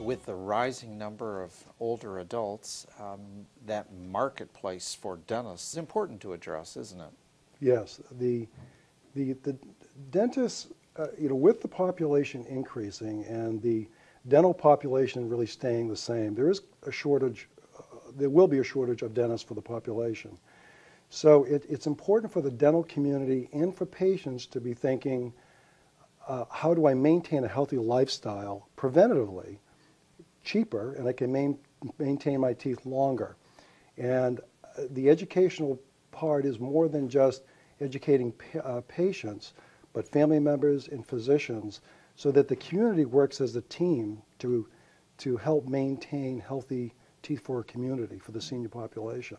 with the rising number of older adults, um, that marketplace for dentists is important to address, isn't it? Yes, the, the, the dentists, uh, you know, with the population increasing and the dental population really staying the same, there is a shortage, uh, there will be a shortage of dentists for the population. So it, it's important for the dental community and for patients to be thinking, uh, how do I maintain a healthy lifestyle preventatively, cheaper, and I can main, maintain my teeth longer. And uh, the educational part is more than just educating pa- uh, patients, but family members and physicians, so that the community works as a team to, to help maintain healthy teeth for a community, for the senior population.